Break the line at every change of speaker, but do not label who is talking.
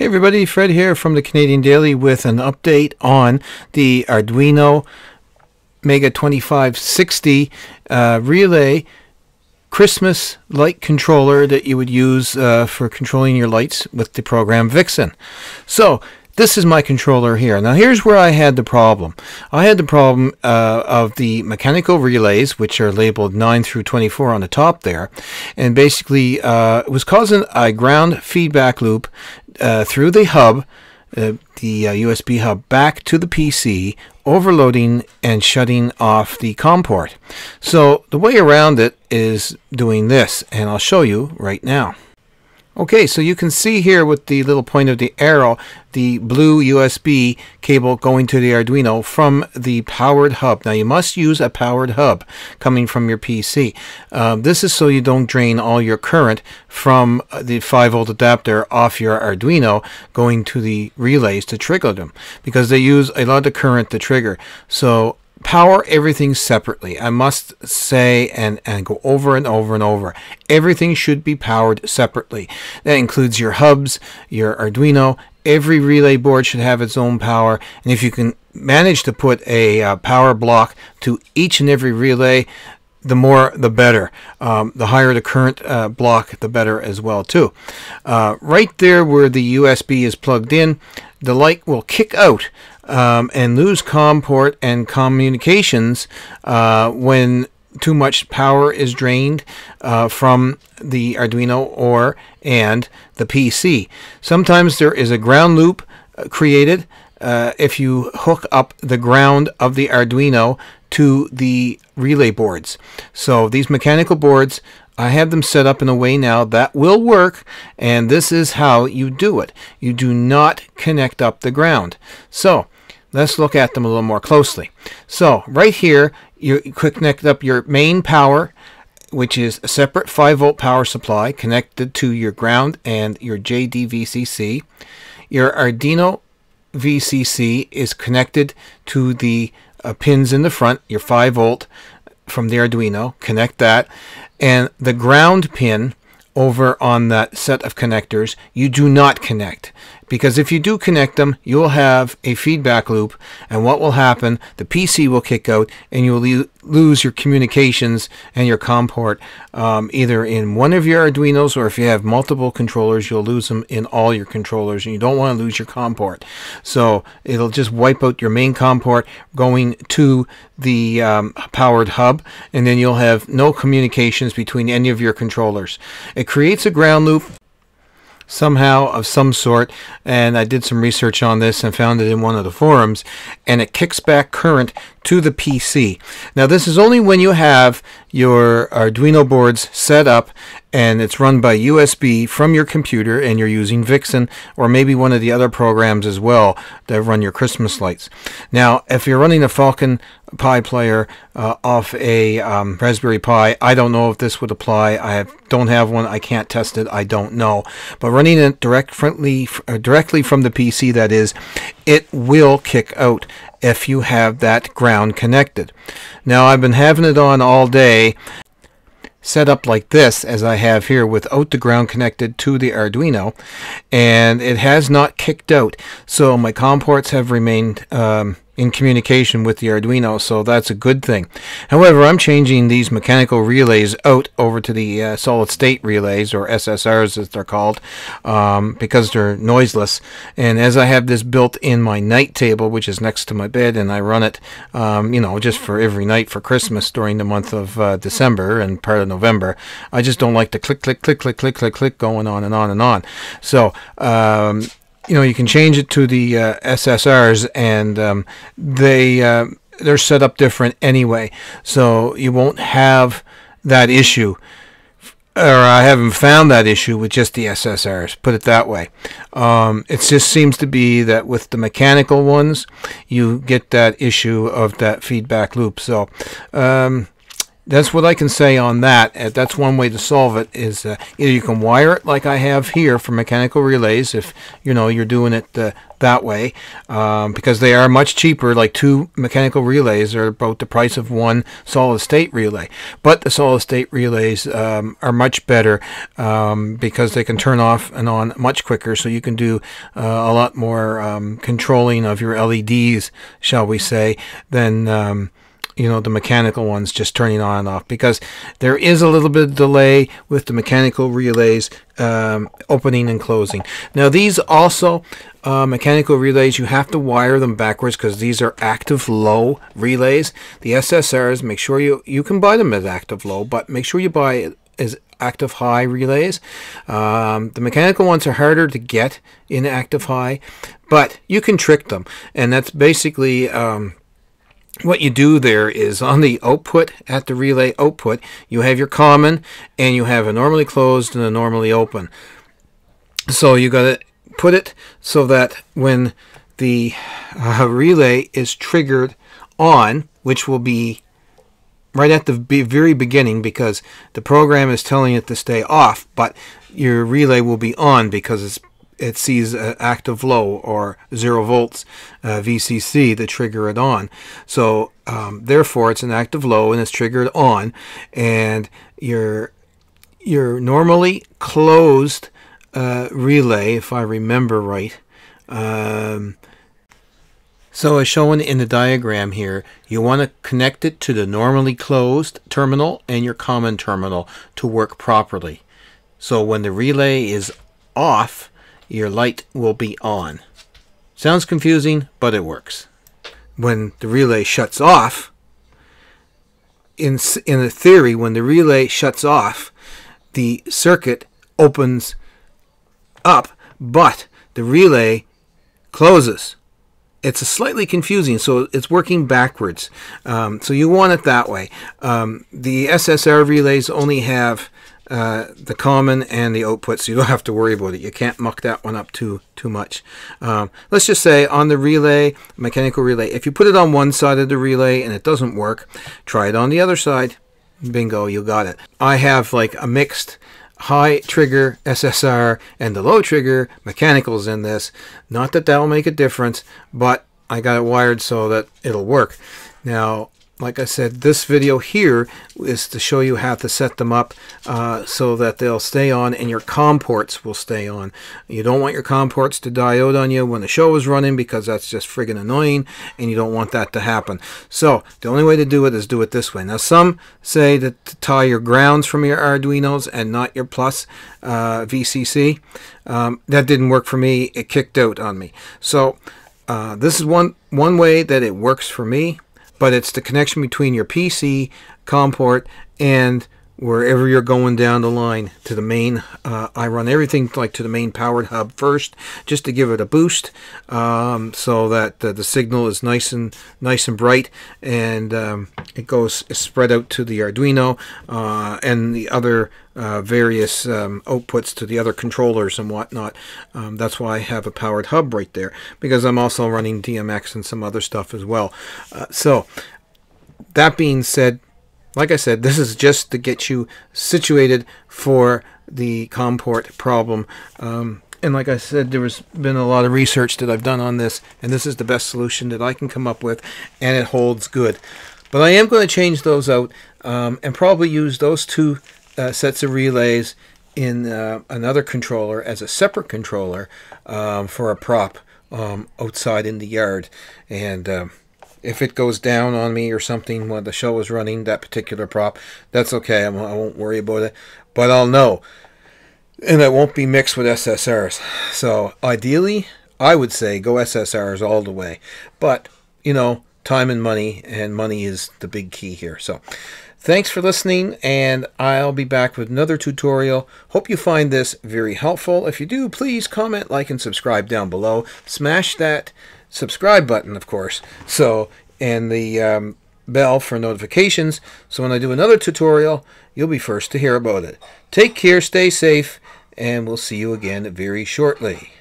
Hey everybody, Fred here from the Canadian Daily with an update on the Arduino Mega 2560 uh, relay Christmas light controller that you would use uh, for controlling your lights with the program Vixen. So this is my controller here. Now here's where I had the problem. I had the problem uh, of the mechanical relays, which are labeled 9 through 24 on the top there. And basically uh, it was causing a ground feedback loop uh, through the hub, uh, the USB uh, hub, back to the PC, overloading and shutting off the COM port. So the way around it is doing this, and I'll show you right now. Okay, so you can see here with the little point of the arrow, the blue USB cable going to the Arduino from the powered hub. Now you must use a powered hub coming from your PC. Um, this is so you don't drain all your current from the 5 volt adapter off your Arduino going to the relays to trigger them because they use a lot of current to trigger. So power everything separately. I must say and, and go over and over and over. Everything should be powered separately. That includes your hubs, your Arduino. Every relay board should have its own power. And if you can manage to put a uh, power block to each and every relay, the more the better. Um, the higher the current uh, block, the better as well too. Uh, right there where the USB is plugged in, the light will kick out um, and lose COM port and communications uh, when too much power is drained uh, from the Arduino or and the PC. Sometimes there is a ground loop uh, created uh, if you hook up the ground of the Arduino to the relay boards. So these mechanical boards I have them set up in a way now that will work and this is how you do it. You do not connect up the ground. So let's look at them a little more closely. So right here you connect up your main power which is a separate 5 volt power supply connected to your ground and your JDVCC. Your Arduino VCC is connected to the uh, pins in the front, your 5 volt from the Arduino, connect that, and the ground pin over on that set of connectors you do not connect because if you do connect them you'll have a feedback loop and what will happen the PC will kick out and you'll lose your communications and your COM port um, either in one of your Arduinos or if you have multiple controllers you'll lose them in all your controllers and you don't want to lose your COM port so it'll just wipe out your main COM port going to the um, powered hub and then you'll have no communications between any of your controllers. It creates a ground loop somehow of some sort and I did some research on this and found it in one of the forums and it kicks back current to the PC. Now this is only when you have your Arduino boards set up and it's run by USB from your computer and you're using Vixen or maybe one of the other programs as well that run your Christmas lights. Now if you're running a Falcon Pi player uh, off a um, Raspberry Pi, I don't know if this would apply. I have, don't have one. I can't test it. I don't know. But running it directly, uh, directly from the PC, that is, it will kick out if you have that ground connected. Now I've been having it on all day set up like this as I have here without the ground connected to the Arduino and it has not kicked out. So my COM ports have remained um, in communication with the Arduino, so that's a good thing. However, I'm changing these mechanical relays out over to the uh, solid state relays, or SSRs as they're called, um, because they're noiseless. And as I have this built in my night table, which is next to my bed, and I run it, um, you know, just for every night for Christmas during the month of uh, December and part of November, I just don't like the click, click, click, click, click, click, click going on and on and on. So, um, you know, you can change it to the uh, SSRs, and um, they uh, they're set up different anyway, so you won't have that issue. Or I haven't found that issue with just the SSRs. Put it that way. Um, it just seems to be that with the mechanical ones, you get that issue of that feedback loop. So. Um, that's what I can say on that. Uh, That's one way to solve it. Is uh, either you can wire it like I have here for mechanical relays, if you know you're doing it uh, that way, um, because they are much cheaper. Like two mechanical relays are about the price of one solid state relay. But the solid state relays um, are much better um, because they can turn off and on much quicker. So you can do uh, a lot more um, controlling of your LEDs, shall we say, than um, you know the mechanical ones just turning on and off because there is a little bit of delay with the mechanical relays um, opening and closing. Now these also uh, mechanical relays you have to wire them backwards because these are active low relays. The ssrs make sure you you can buy them as active low but make sure you buy it as active high relays. Um, the mechanical ones are harder to get in active high but you can trick them. And that's basically um, what you do there is on the output at the relay output you have your common and you have a normally closed and a normally open. So you got to put it so that when the uh, relay is triggered on which will be right at the very beginning because the program is telling it to stay off but your relay will be on because it's it sees uh, active low or zero volts uh, VCC to trigger it on. So um, therefore, it's an active low and it's triggered on, and your your normally closed uh, relay, if I remember right. Um, so as shown in the diagram here, you want to connect it to the normally closed terminal and your common terminal to work properly. So when the relay is off, your light will be on. Sounds confusing, but it works. When the relay shuts off, in, in the theory, when the relay shuts off, the circuit opens up, but the relay closes. It's slightly confusing, so it's working backwards. Um, so you want it that way. Um, the SSR relays only have uh, the common and the output, so you don't have to worry about it. You can't muck that one up too too much. Um, let's just say on the relay, mechanical relay, if you put it on one side of the relay and it doesn't work, try it on the other side. Bingo, you got it. I have like a mixed high trigger SSR and the low trigger mechanicals in this. Not that that will make a difference, but I got it wired so that it'll work. Now, like I said, this video here is to show you how to set them up uh, so that they'll stay on and your COM ports will stay on. You don't want your COM ports to diode on you when the show is running because that's just friggin' annoying and you don't want that to happen. So the only way to do it is do it this way. Now some say that to tie your grounds from your Arduinos and not your plus uh, VCC. Um, that didn't work for me. It kicked out on me. So uh, this is one, one way that it works for me but it's the connection between your PC, COM port, and wherever you're going down the line to the main. Uh, I run everything like to the main powered hub first, just to give it a boost, um, so that uh, the signal is nice and nice and bright, and um, it goes spread out to the Arduino uh, and the other uh, various um, outputs to the other controllers and whatnot. Um, that's why I have a powered hub right there because I'm also running DMX and some other stuff as well. Uh, so that being said, like I said, this is just to get you situated for the COM port problem. Um, and like I said, there has been a lot of research that I've done on this, and this is the best solution that I can come up with, and it holds good. But I am going to change those out um, and probably use those two uh, sets of relays in uh, another controller as a separate controller um, for a prop um, outside in the yard. And um, if it goes down on me or something while the show is running, that particular prop, that's okay. I won't worry about it. But I'll know. And it won't be mixed with SSRs. So ideally, I would say go SSRs all the way. But, you know, time and money, and money is the big key here. So thanks for listening, and I'll be back with another tutorial. Hope you find this very helpful. If you do, please comment, like, and subscribe down below. Smash that subscribe button, of course. So, and the um, bell for notifications. So when I do another tutorial, you'll be first to hear about it. Take care, stay safe, and we'll see you again very shortly.